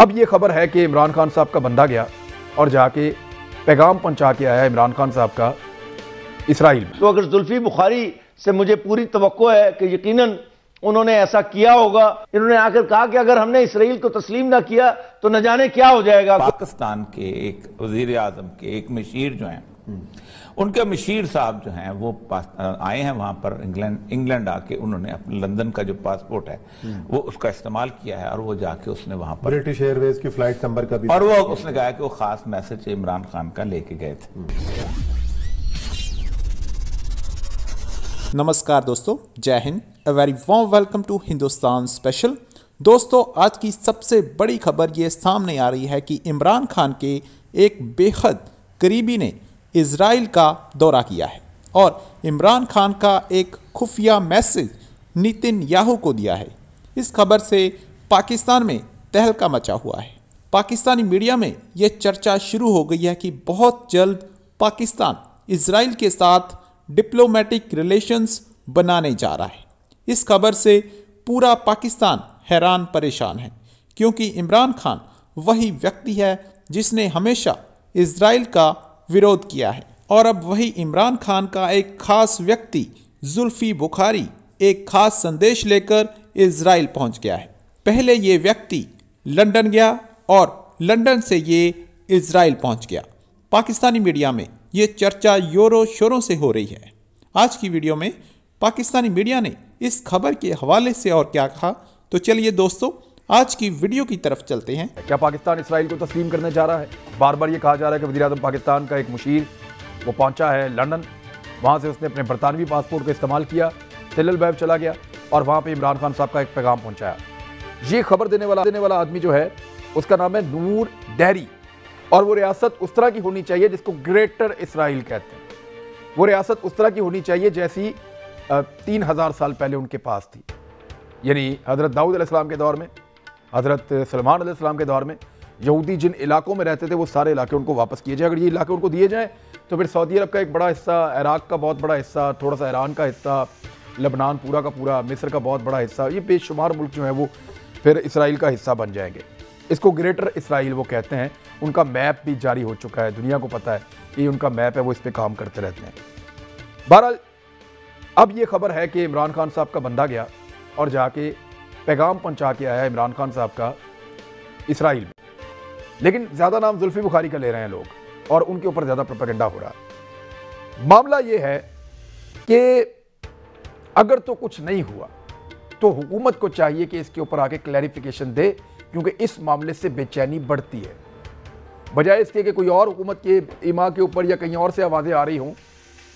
अब ये खबर है कि इमरान खान साहब का बंदा गया और जाके पैगाम पहुँचा के आया इमरान खान साहब का इसराइल में। तो अगर जुल्फी बुखारी से मुझे पूरी तो है कि यकीनन उन्होंने ऐसा किया होगा इन्होंने आकर कहा कि अगर हमने इसराइल को तस्लीम ना किया तो न जाने क्या हो जाएगा। पाकिस्तान के एक वज़ीर आज़म के एक मशीर जो हैं उनके मशीर साहब जो हैं वो आए हैं वहाँ पर इंग्लैंड इंग्लैंड आके उन्होंने अपने लंदन का जो पासपोर्ट है वो उसका इस्तेमाल किया है और वो जाके उसने वहाँ पर ब्रिटिश एयरवेज की फ़्लाइट नंबर का भी और वो उसने कहा कि वो खास मैसेज इमरान खान का लेके गए थे। नमस्कार दोस्तों जय Hind. A very warm welcome to Hindustan special दोस्तों आज की सबसे बड़ी खबर ये सामने आ रही है कि इमरान खान के एक बेहद करीबी ने इसराइल का दौरा किया है और इमरान खान का एक खुफिया मैसेज नितिन याहू को दिया है। इस खबर से पाकिस्तान में तहलका मचा हुआ है। पाकिस्तानी मीडिया में यह चर्चा शुरू हो गई है कि बहुत जल्द पाकिस्तान इसराइल के साथ डिप्लोमेटिक रिलेशंस बनाने जा रहा है। इस खबर से पूरा पाकिस्तान हैरान परेशान है, क्योंकि इमरान खान वही व्यक्ति है जिसने हमेशा इसराइल का विरोध किया है। और अब वही इमरान खान का एक खास व्यक्ति, जुल्फी बुखारी, एक खास संदेश लेकर इसराइल पहुँच गया है। पहले ये व्यक्ति लंदन गया और लंदन से ये इसराइल पहुँच गया। पाकिस्तानी मीडिया में ये चर्चा योरों शोरों से हो रही है। आज की वीडियो में पाकिस्तानी मीडिया ने इस खबर के हवाले से और क्या कहा तो चलिए दोस्तों आज की वीडियो की तरफ़ चलते हैं। क्या पाकिस्तान इसराइल को तस्लीम करने जा रहा है? बार बार ये कहा जा रहा है कि वजी पाकिस्तान का एक मुशीर, वो पहुँचा है लंदन। वहाँ से उसने अपने बरतानवी पासपोर्ट का इस्तेमाल किया तिल बैब चला गया और वहाँ पर इमरान खान साहब का एक पैगाम पहुँचाया। ये खबर देने वाला देने वाला आदमी जो है, उसका नाम है नूर डहरी। और वो रियासत उस तरह की होनी चाहिए जिसको ग्रेटर इसराइल कहते हैं। वो रियासत उस तरह की होनी चाहिए जैसी तीन हज़ार साल पहले उनके पास थी। यानी हज़रत दाऊद के दौर में हज़रत सलमान अलैहिस्सलाम के दौर में यहूदी जिन इलाकों में रहते थे, वो सारे इलाके उनको वापस किए जाए। अगर ये इलाके उनको दिए जाएँ तो फिर सऊदी अरब का एक बड़ा हिस्सा, इराक का बहुत बड़ा हिस्सा थोड़ा सा ईरान का हिस्सा, लबनान पूरा का पूरा, मिस्र का बहुत बड़ा हिस्सा, ये बेशुमार मुल्क जो है, वो फिर इसराइल का हिस्सा बन जाएँगे। इसको ग्रेटर इसराइल वो कहते हैं, उनका मैप भी जारी हो चुका है, दुनिया को पता है कि उनका मैप है, वो इस पर काम करते रहते हैं। बहरहाल, अब ये खबर है कि इमरान खान साहब का बंदा गया और जाके पैगाम पहुँचा के आया इमरान खान साहब का इसराइल में। लेकिन ज़्यादा नाम जुल्फी बुखारी का ले रहे हैं लोग और उनके ऊपर ज़्यादा प्रोपेगेंडा हो रहा। है मामला ये है कि अगर तो कुछ नहीं हुआ तो हुकूमत को चाहिए कि इसके ऊपर आके क्लैरिफिकेशन दे, क्योंकि इस मामले से बेचैनी बढ़ती है। बजाय इसके कि कोई और हुकूमत के इमा के ऊपर या कहीं और से आवाज़ें आ रही हों,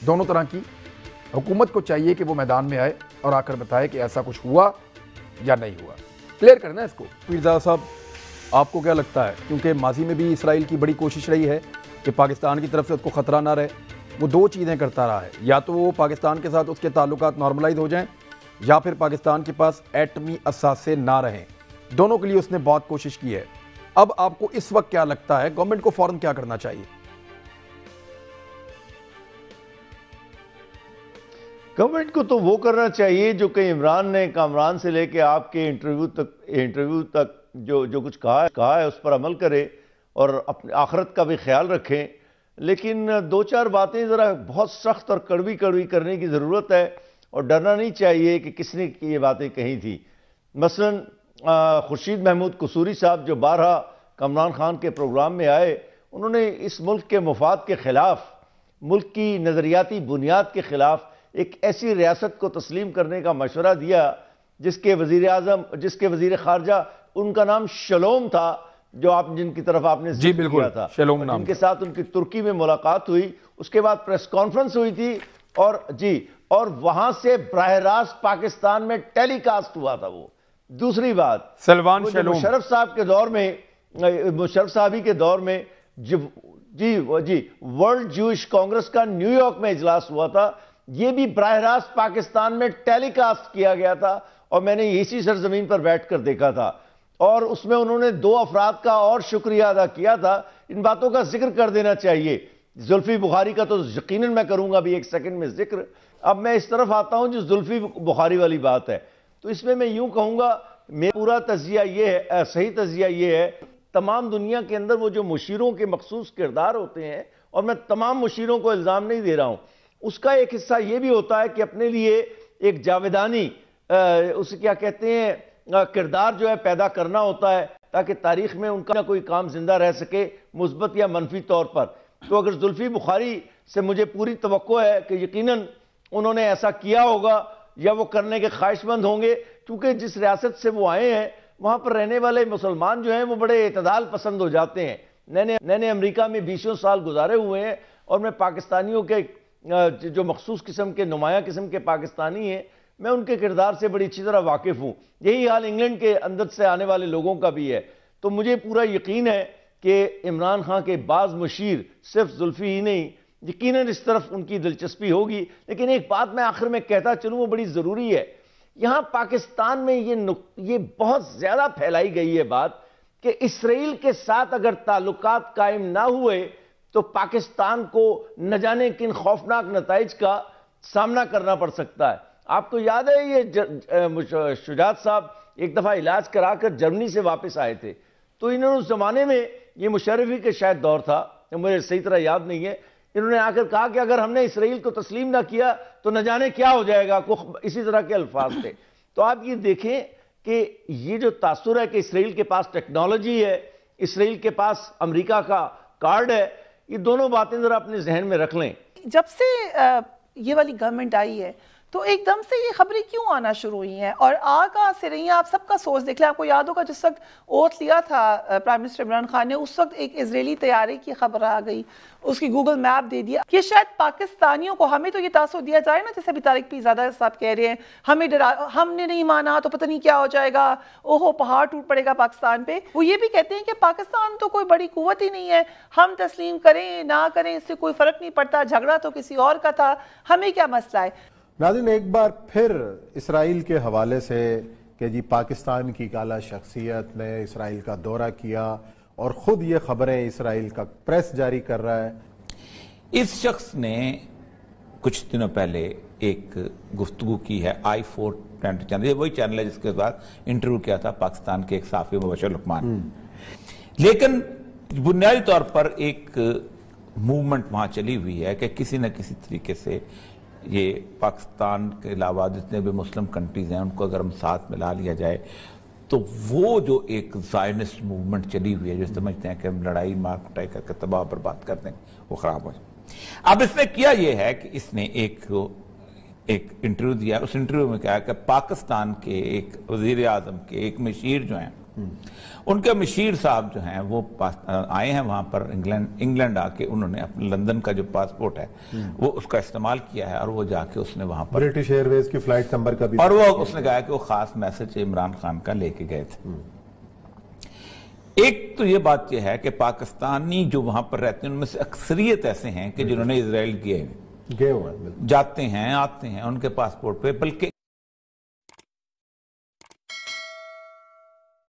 दोनों तरह की, हुकूमत को चाहिए कि वो मैदान में आए और आकर बताए कि ऐसा कुछ हुआ या नहीं हुआ। क्लियर करना इसको। पीरजा साहब, आपको क्या लगता है? क्योंकि माजी में भी इसराइल की बड़ी कोशिश रही है कि पाकिस्तान की तरफ़ से उसको ख़तरा ना रहे। वो दो चीज़ें करता रहा है। या तो वो पाकिस्तान के साथ उसके ताल्लुक नॉर्मलाइज हो जाएँ, या फिर पाकिस्तान के पास एटमी असासे ना रहें। दोनों के लिए उसने बहुत कोशिश की है। अब आपको इस वक्त क्या लगता है? गवर्नमेंट को फ़ौरन क्या करना चाहिए? गवर्नमेंट को तो वो करना चाहिए जो कि इमरान ने कामरान से लेके आपके इंटरव्यू तक इंटरव्यू तक जो जो कुछ कहा कहा है, उस पर अमल करें और अपने, आखरत का भी ख्याल रखें। लेकिन दो चार बातें ज़रा बहुत सख्त और कड़वी कड़वी करने की ज़रूरत है और डरना नहीं चाहिए कि किसने ये बातें कही थी। मसलन खुर्शीद महमूद कसूरी साहब जो बारह कमरान खान के प्रोग्राम में आए, उन्होंने इस मुल्क के मफाद के ख़िलाफ़, मुल्क की नज़रियाती बुनियाद के ख़िलाफ़ एक ऐसी रियासत को तस्लीम करने का मशवरा दिया जिसके वज़ीर आज़म जिसके वज़ीर खारजा उनका नाम शलोम था जो आप जिनकी तरफ़ आपने जी बिल्कुल था। शलोम नाम जिनके साथ उनकी तुर्की में मुलाकात हुई उसके बाद प्रेस कॉन्फ्रेंस हुई थी और जी और वहाँ से बरह रास्त पाकिस्तान में टेलीकास्ट हुआ था वो। दूसरी बात सलमान मुशरफ साहब के दौर में मुशरफ साहबी के दौर में जी जी वर्ल्ड जूश कांग्रेस का न्यूयॉर्क में इजलास हुआ था यह भी बरह रास्त पाकिस्तान में टेलीकास्ट किया गया था और मैंने इसी सरजमीन पर बैठकर देखा था। और उसमें उन्होंने दो अफराद का और शुक्रिया अदा किया था। इन बातों का ज़िक्र कर देना चाहिए। जुल्फी बुखारी का तो यकीन मैं करूँगा, अभी एक सेकंड में ज़िक्र। अब मैं इस तरफ़ आता हूँ जो जुल्फी बुखारी वाली बात है। तो इसमें मैं यूँ कहूँगा, मेरा पूरा तजिया ये है सही तजिया ये है, तमाम दुनिया के अंदर वो जो मुशीरों के मखसूस किरदार होते हैं, और मैं तमाम मुशीरों को इल्ज़ाम नहीं दे रहा हूँ। उसका एक हिस्सा ये भी होता है कि अपने लिए एक जावेदानी उसे क्या कहते हैं किरदार जो है पैदा करना होता है ताकि तारीख में उनका कोई काम ज़िंदा रह सके, मुस्बत या मनफी तौर पर। तो अगर जुल्फी बुखारी से मुझे पूरी तो है कि यकीनन उन्होंने ऐसा किया होगा या वो करने के ख्वाहिशमंद होंगे, क्योंकि जिस रियासत से वो आए हैं, वहाँ पर रहने वाले मुसलमान जो हैं वो बड़े इतदाल पसंद हो जाते हैं। नैने नैने अमरीका में बीसों साल गुजारे हुए हैं और मैं पाकिस्तानियों के जो मखसूस किस्म के, नुमाया किस्म के पाकिस्तानी हैं, मैं उनके किरदार से बड़ी अच्छी तरह वाकिफ हूँ। यही हाल इंग्लैंड के अंदर से आने वाले लोगों का भी है। तो मुझे पूरा यकीन है कि इमरान खान के बाज मुशीर सिर्फ़ जुल्फी ही नहीं यकीन इस तरफ़ उनकी दिलचस्पी होगी। लेकिन एक बात मैं आखिर में कहता चलूँ, वो बड़ी ज़रूरी है। यहाँ पाकिस्तान में ये नुक, ये बहुत ज़्यादा फैलाई गई है बात कि इसराइल के साथ अगर ताल्लुकात कायम ना हुए तो पाकिस्तान को न जाने किन खौफनाक नतज का सामना करना पड़ सकता है। आपको याद है ये शुजात साहब एक दफ़ा इलाज कराकर जर्मनी से वापस आए थे। तो इन्होंने उस जमाने में ये मुशरफी के शायद दौर था मुझे सही तरह याद नहीं है। इन्होंने आकर कहा कि अगर हमने इसराइल को तस्लीम ना किया तो न जाने क्या हो जाएगा इसी तरह के अल्फाज थे। तो आप ये देखें कि ये जो तासुर है कि इसराइल के पास टेक्नोलॉजी है, इसराइल के पास अमेरिका का कार्ड है ये दोनों बातें जरा अपने जहन में रख लें। जब से ये वाली गवर्नमेंट आई है तो एकदम से ये खबरें क्यों आना शुरू हुई हैं? और आ कहाँ से रही हैं, आप सबका सोच देख लें। आपको याद होगा, जिस वक्त ओथ लिया था प्राइम मिनिस्टर इमरान खान ने, उस वक्त एक इसराइली तैयारी की खबर आ गई। उसकी गूगल मैप दे दिया कि शायद पाकिस्तानियों को हमें तो ये तासर दिया जाए ना, जैसे अभी तारिक पी ज़्यादा साहब कह रहे हैं, हमें डरा, हमने नहीं माना तो पता नहीं क्या हो जाएगा। ओहो, पहाड़ टूट पड़ेगा पाकिस्तान पे। वो ये भी कहते हैं कि पाकिस्तान तो कोई बड़ी कुत ही नहीं है। हम तस्लीम करें, ना करें, इससे कोई फ़र्क नहीं पड़ता। झगड़ा तो किसी और का था। हमें क्या मसला है? नाजिन एक बार फिर इसराइल के हवाले से कि जी पाकिस्तान की काला शख्सियत ने इसराइल का दौरा किया और ख़ुद ये खबरें इसराइल का प्रेस जारी कर रहा है। इस शख्स ने कुछ दिनों पहले एक गुफ्तगु की है आई फोर चैनल। ये वही चैनल है जिसके बाद इंटरव्यू किया था पाकिस्तान के एक साफी मुबशर लुकमान। हम्म। लेकिन बुनियादी तौर पर एक मूवमेंट वहाँ चली हुई है कि किसी न किसी तरीके से ये पाकिस्तान के अलावा जितने भी मुस्लिम कंट्रीज़ हैं, उनको अगर हम साथ मिला लिया जाए तो वो जो एक जायनिस्ट मूवमेंट चली हुई है, जो समझते हैं कि हम लड़ाई, मार कुटाई करके तबाह, बर्बाद कर देंगे वो खराब हो जाए। अब इसने किया ये है कि इसने एक एक इंटरव्यू दिया। उस इंटरव्यू में क्या है कि पाकिस्तान के एक वज़ीर आज़म के एक मशीर जो हैं उनके मशीर साहब जो हैं वो आए हैं वहाँ पर इंग्लैंड इंग्लैंड आके उन्होंने अपने लंदन का जो पासपोर्ट है वो उसका इस्तेमाल किया है और वो जाके उसने वहाँ पर ब्रिटिश एयरवेज की फ़्लाइट नंबर का भी और वो उसने कहा कि वो खास मैसेज इमरान खान का लेके गए थे। एक तो ये बात यह है कि पाकिस्तानी जो वहाँ पर रहते हैं उनमें से अक्सरियत ऐसे हैं कि जिन्होंने इसराइल गए गए हुए जाते हैं आते हैं उनके पासपोर्ट पे बल्कि